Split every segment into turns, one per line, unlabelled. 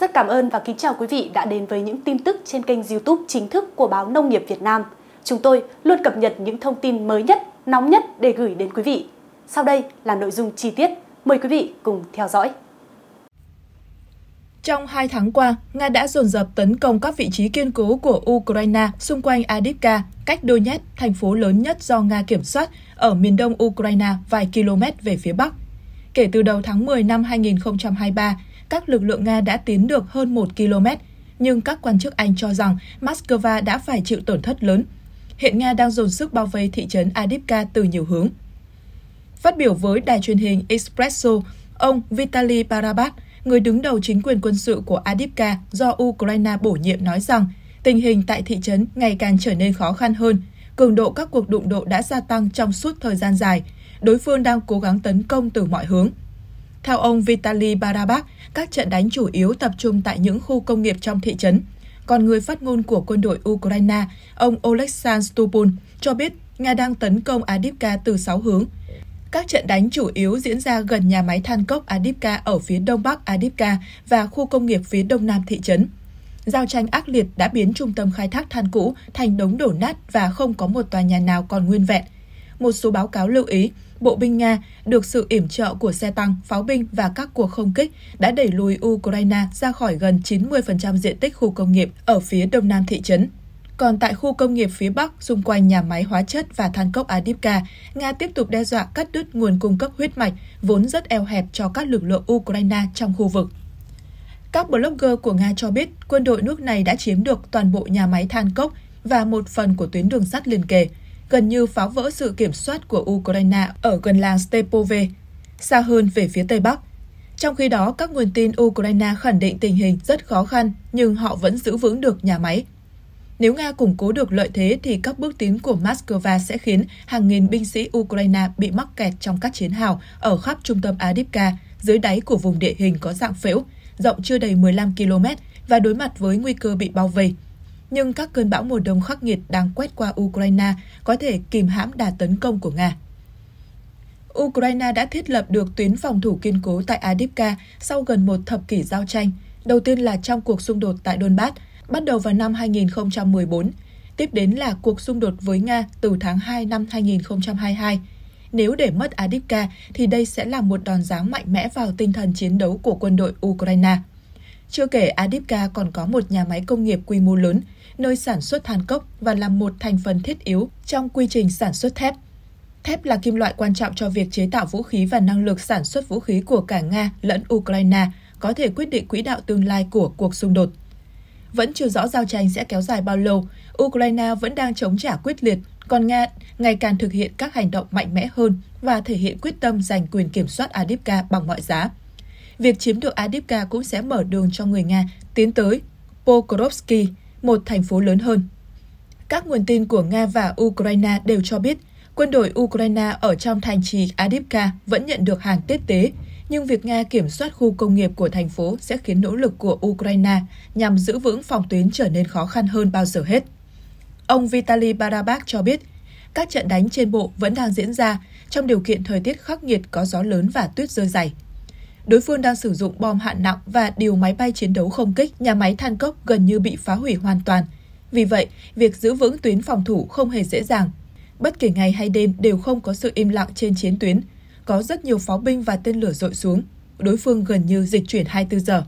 Rất cảm ơn và kính chào quý vị đã đến với những tin tức trên kênh YouTube chính thức của báo Nông nghiệp Việt Nam. Chúng tôi luôn cập nhật những thông tin mới nhất, nóng nhất để gửi đến quý vị. Sau đây là nội dung chi tiết. Mời quý vị cùng theo dõi.
Trong hai tháng qua, Nga đã dồn dập tấn công các vị trí kiên cố của Ukraine xung quanh Adivka, cách Donetsk, thành phố lớn nhất do Nga kiểm soát, ở miền đông Ukraine vài km về phía bắc. Kể từ đầu tháng 10 năm 2023, các lực lượng Nga đã tiến được hơn 1 km, nhưng các quan chức Anh cho rằng Moscow đã phải chịu tổn thất lớn. Hiện Nga đang dồn sức bao vây thị trấn Adipka từ nhiều hướng. Phát biểu với đài truyền hình Expresso, ông Vitaly Parabat, người đứng đầu chính quyền quân sự của Adipka do Ukraine bổ nhiệm nói rằng tình hình tại thị trấn ngày càng trở nên khó khăn hơn, cường độ các cuộc đụng độ đã gia tăng trong suốt thời gian dài, đối phương đang cố gắng tấn công từ mọi hướng. Theo ông Vitaly Barabak, các trận đánh chủ yếu tập trung tại những khu công nghiệp trong thị trấn. Còn người phát ngôn của quân đội Ukraine, ông Oleksandr Stupun, cho biết Nga đang tấn công Adipka từ 6 hướng. Các trận đánh chủ yếu diễn ra gần nhà máy than cốc Adipka ở phía đông bắc Adipka và khu công nghiệp phía đông nam thị trấn. Giao tranh ác liệt đã biến trung tâm khai thác than cũ thành đống đổ nát và không có một tòa nhà nào còn nguyên vẹn. Một số báo cáo lưu ý, bộ binh Nga được sự yểm trợ của xe tăng, pháo binh và các cuộc không kích đã đẩy lùi Ukraine ra khỏi gần 90% diện tích khu công nghiệp ở phía đông nam thị trấn. Còn tại khu công nghiệp phía Bắc, xung quanh nhà máy hóa chất và than cốc Adipka, Nga tiếp tục đe dọa cắt đứt nguồn cung cấp huyết mạch, vốn rất eo hẹp cho các lực lượng Ukraine trong khu vực. Các blogger của Nga cho biết quân đội nước này đã chiếm được toàn bộ nhà máy than cốc và một phần của tuyến đường sắt liền kề, gần như phá vỡ sự kiểm soát của Ukraine ở gần làng Stepove, xa hơn về phía Tây Bắc. Trong khi đó, các nguồn tin Ukraine khẳng định tình hình rất khó khăn, nhưng họ vẫn giữ vững được nhà máy. Nếu Nga củng cố được lợi thế thì các bước tiến của Moscow sẽ khiến hàng nghìn binh sĩ Ukraine bị mắc kẹt trong các chiến hào ở khắp trung tâm Adipka, dưới đáy của vùng địa hình có dạng phễu, rộng chưa đầy 15 km và đối mặt với nguy cơ bị bao vây nhưng các cơn bão mùa đông khắc nghiệt đang quét qua Ukraine có thể kìm hãm đà tấn công của Nga. Ukraine đã thiết lập được tuyến phòng thủ kiên cố tại Adipka sau gần một thập kỷ giao tranh, đầu tiên là trong cuộc xung đột tại Donbass, bắt đầu vào năm 2014, tiếp đến là cuộc xung đột với Nga từ tháng 2 năm 2022. Nếu để mất Adipka, thì đây sẽ là một đòn giáng mạnh mẽ vào tinh thần chiến đấu của quân đội Ukraine. Chưa kể Adipka còn có một nhà máy công nghiệp quy mô lớn, nơi sản xuất than cốc và là một thành phần thiết yếu trong quy trình sản xuất thép. Thép là kim loại quan trọng cho việc chế tạo vũ khí và năng lực sản xuất vũ khí của cả Nga lẫn Ukraine, có thể quyết định quỹ đạo tương lai của cuộc xung đột. Vẫn chưa rõ giao tranh sẽ kéo dài bao lâu, Ukraine vẫn đang chống trả quyết liệt, còn Nga ngày càng thực hiện các hành động mạnh mẽ hơn và thể hiện quyết tâm giành quyền kiểm soát Adipka bằng mọi giá. Việc chiếm được Adipka cũng sẽ mở đường cho người Nga tiến tới Pokrovsky, một thành phố lớn hơn. Các nguồn tin của Nga và Ukraine đều cho biết quân đội Ukraine ở trong thành trì Adipka vẫn nhận được hàng tiếp tế, nhưng việc Nga kiểm soát khu công nghiệp của thành phố sẽ khiến nỗ lực của Ukraine nhằm giữ vững phòng tuyến trở nên khó khăn hơn bao giờ hết. Ông Vitaly Barabak cho biết, các trận đánh trên bộ vẫn đang diễn ra trong điều kiện thời tiết khắc nghiệt có gió lớn và tuyết rơi dày đối phương đang sử dụng bom hạng nặng và điều máy bay chiến đấu không kích, nhà máy than cốc gần như bị phá hủy hoàn toàn. Vì vậy, việc giữ vững tuyến phòng thủ không hề dễ dàng. Bất kể ngày hay đêm đều không có sự im lặng trên chiến tuyến. Có rất nhiều pháo binh và tên lửa dội xuống. Đối phương gần như dịch chuyển 24 giờ.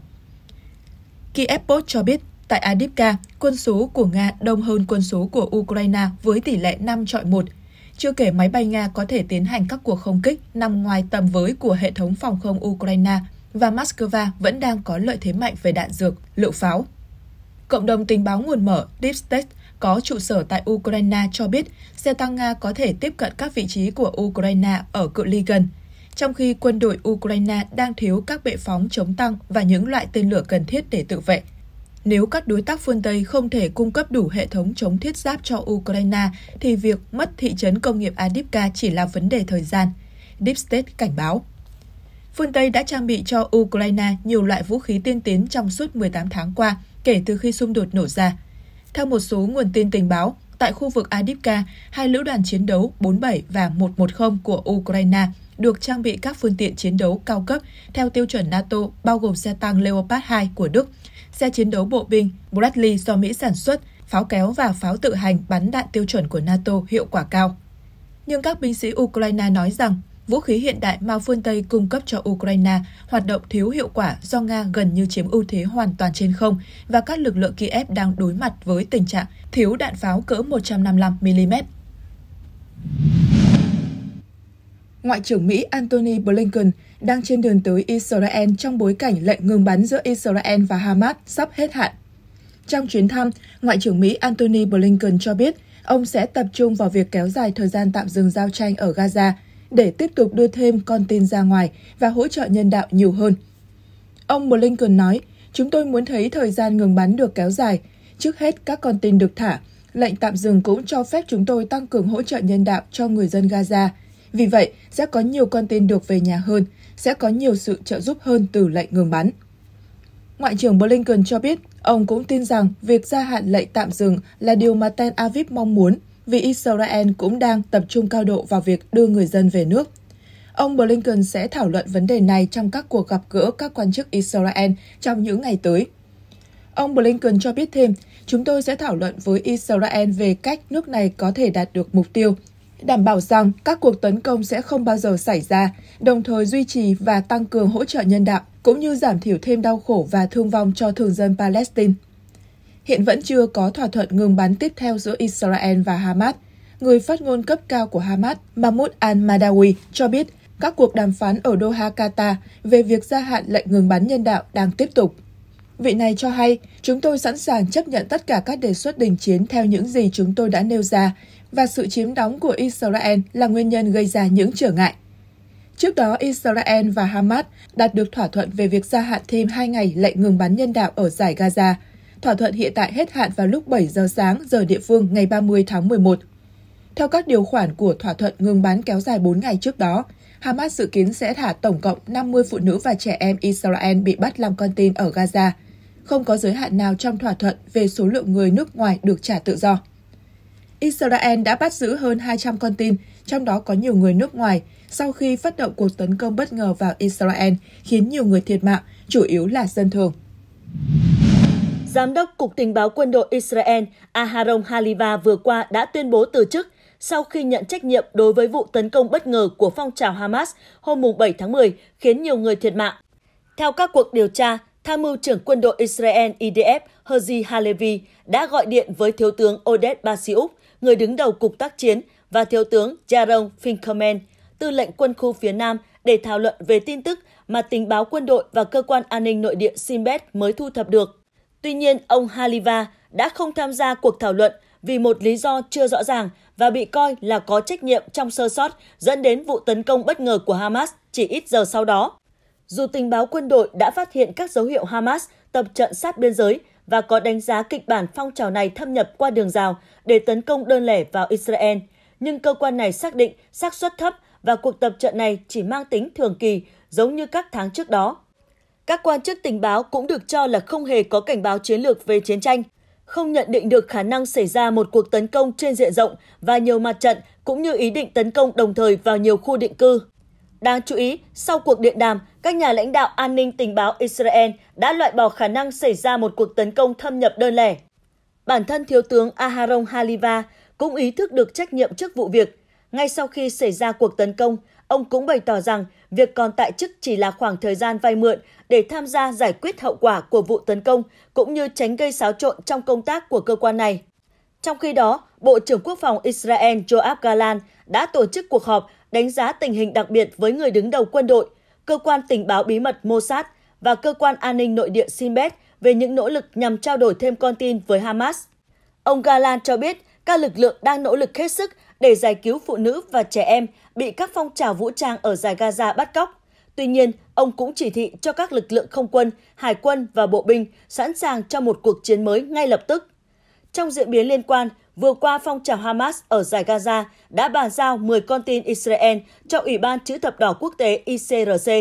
Kiev Post cho biết, tại Adipka, quân số của Nga đông hơn quân số của Ukraine với tỷ lệ 5 chọi 1, chưa kể máy bay Nga có thể tiến hành các cuộc không kích nằm ngoài tầm với của hệ thống phòng không Ukraine và Moscow vẫn đang có lợi thế mạnh về đạn dược, lựu pháo. Cộng đồng tình báo nguồn mở Deep State có trụ sở tại Ukraine cho biết xe tăng Nga có thể tiếp cận các vị trí của Ukraine ở cự ly gần, trong khi quân đội Ukraine đang thiếu các bệ phóng chống tăng và những loại tên lửa cần thiết để tự vệ. Nếu các đối tác phương Tây không thể cung cấp đủ hệ thống chống thiết giáp cho Ukraine, thì việc mất thị trấn công nghiệp Adipka chỉ là vấn đề thời gian. Deep State cảnh báo. Phương Tây đã trang bị cho Ukraine nhiều loại vũ khí tiên tiến trong suốt 18 tháng qua, kể từ khi xung đột nổ ra. Theo một số nguồn tin tình báo, tại khu vực Adipka, hai lữ đoàn chiến đấu 47 và 110 của Ukraine được trang bị các phương tiện chiến đấu cao cấp theo tiêu chuẩn NATO, bao gồm xe tăng Leopard 2 của Đức, xe chiến đấu bộ binh Bradley do Mỹ sản xuất, pháo kéo và pháo tự hành bắn đạn tiêu chuẩn của NATO hiệu quả cao. Nhưng các binh sĩ Ukraine nói rằng vũ khí hiện đại mà phương Tây cung cấp cho Ukraine hoạt động thiếu hiệu quả do Nga gần như chiếm ưu thế hoàn toàn trên không và các lực lượng Kiev đang đối mặt với tình trạng thiếu đạn pháo cỡ 155mm. Ngoại trưởng Mỹ Antony Blinken đang trên đường tới Israel trong bối cảnh lệnh ngừng bắn giữa Israel và Hamas sắp hết hạn. Trong chuyến thăm, Ngoại trưởng Mỹ Antony Blinken cho biết ông sẽ tập trung vào việc kéo dài thời gian tạm dừng giao tranh ở Gaza để tiếp tục đưa thêm con tin ra ngoài và hỗ trợ nhân đạo nhiều hơn. Ông Blinken nói, chúng tôi muốn thấy thời gian ngừng bắn được kéo dài. Trước hết, các con tin được thả. Lệnh tạm dừng cũng cho phép chúng tôi tăng cường hỗ trợ nhân đạo cho người dân Gaza. Vì vậy, sẽ có nhiều con tin được về nhà hơn, sẽ có nhiều sự trợ giúp hơn từ lệnh ngừng bắn. Ngoại trưởng Blinken cho biết, ông cũng tin rằng việc gia hạn lệnh tạm dừng là điều mà Tel Aviv mong muốn – vì Israel cũng đang tập trung cao độ vào việc đưa người dân về nước. Ông Blinken sẽ thảo luận vấn đề này trong các cuộc gặp gỡ các quan chức Israel trong những ngày tới. Ông Blinken cho biết thêm, chúng tôi sẽ thảo luận với Israel về cách nước này có thể đạt được mục tiêu, đảm bảo rằng các cuộc tấn công sẽ không bao giờ xảy ra, đồng thời duy trì và tăng cường hỗ trợ nhân đạo, cũng như giảm thiểu thêm đau khổ và thương vong cho thường dân Palestine. Hiện vẫn chưa có thỏa thuận ngừng bắn tiếp theo giữa Israel và Hamas. Người phát ngôn cấp cao của Hamas, Mahmoud al-Madawi, cho biết các cuộc đàm phán ở Doha, Qatar về việc gia hạn lệnh ngừng bắn nhân đạo đang tiếp tục. Vị này cho hay, chúng tôi sẵn sàng chấp nhận tất cả các đề xuất đình chiến theo những gì chúng tôi đã nêu ra, và sự chiếm đóng của Israel là nguyên nhân gây ra những trở ngại. Trước đó, Israel và Hamas đạt được thỏa thuận về việc gia hạn thêm 2 ngày lệnh ngừng bắn nhân đạo ở giải Gaza – Thỏa thuận hiện tại hết hạn vào lúc 7 giờ sáng giờ địa phương ngày 30 tháng 11. Theo các điều khoản của thỏa thuận ngừng bắn kéo dài 4 ngày trước đó, Hamas dự kiến sẽ thả tổng cộng 50 phụ nữ và trẻ em Israel bị bắt làm con tin ở Gaza. Không có giới hạn nào trong thỏa thuận về số lượng người nước ngoài được trả tự do. Israel đã bắt giữ hơn 200 con tin, trong đó có nhiều người nước ngoài, sau khi phát động cuộc tấn công bất ngờ vào Israel, khiến nhiều người thiệt mạng, chủ yếu là dân thường.
Giám đốc Cục Tình báo Quân đội Israel Aharon Haliva vừa qua đã tuyên bố từ chức sau khi nhận trách nhiệm đối với vụ tấn công bất ngờ của phong trào Hamas hôm 7 tháng 10 khiến nhiều người thiệt mạng. Theo các cuộc điều tra, Tham mưu trưởng quân đội Israel IDF Herzi Halevi đã gọi điện với Thiếu tướng Oded Basiuk, người đứng đầu Cục tác chiến, và Thiếu tướng Jaron Finkerman, tư lệnh quân khu phía Nam để thảo luận về tin tức mà tình báo quân đội và cơ quan an ninh nội địa Simbet mới thu thập được. Tuy nhiên, ông Haliva đã không tham gia cuộc thảo luận vì một lý do chưa rõ ràng và bị coi là có trách nhiệm trong sơ sót dẫn đến vụ tấn công bất ngờ của Hamas chỉ ít giờ sau đó. Dù tình báo quân đội đã phát hiện các dấu hiệu Hamas tập trận sát biên giới và có đánh giá kịch bản phong trào này thâm nhập qua đường rào để tấn công đơn lẻ vào Israel, nhưng cơ quan này xác định xác suất thấp và cuộc tập trận này chỉ mang tính thường kỳ giống như các tháng trước đó. Các quan chức tình báo cũng được cho là không hề có cảnh báo chiến lược về chiến tranh, không nhận định được khả năng xảy ra một cuộc tấn công trên diện rộng và nhiều mặt trận cũng như ý định tấn công đồng thời vào nhiều khu định cư. Đáng chú ý, sau cuộc điện đàm, các nhà lãnh đạo an ninh tình báo Israel đã loại bỏ khả năng xảy ra một cuộc tấn công thâm nhập đơn lẻ. Bản thân Thiếu tướng Aharon Haliva cũng ý thức được trách nhiệm trước vụ việc. Ngay sau khi xảy ra cuộc tấn công, ông cũng bày tỏ rằng việc còn tại chức chỉ là khoảng thời gian vay mượn để tham gia giải quyết hậu quả của vụ tấn công cũng như tránh gây xáo trộn trong công tác của cơ quan này. Trong khi đó, Bộ trưởng Quốc phòng Israel Joab Galan đã tổ chức cuộc họp đánh giá tình hình đặc biệt với người đứng đầu quân đội, cơ quan tình báo bí mật Mossad và cơ quan an ninh nội địa Sinbet về những nỗ lực nhằm trao đổi thêm con tin với Hamas. Ông Galan cho biết các lực lượng đang nỗ lực hết sức để giải cứu phụ nữ và trẻ em bị các phong trào vũ trang ở giải Gaza bắt cóc. Tuy nhiên, ông cũng chỉ thị cho các lực lượng không quân, hải quân và bộ binh sẵn sàng cho một cuộc chiến mới ngay lập tức. Trong diễn biến liên quan, vừa qua phong trào Hamas ở giải Gaza đã bàn giao 10 con tin Israel cho Ủy ban Chữ thập đỏ quốc tế ICRC.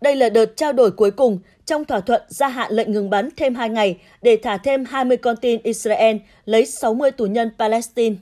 Đây là đợt trao đổi cuối cùng trong thỏa thuận gia hạn lệnh ngừng bắn thêm 2 ngày để thả thêm 20 con tin Israel lấy 60 tù nhân Palestine.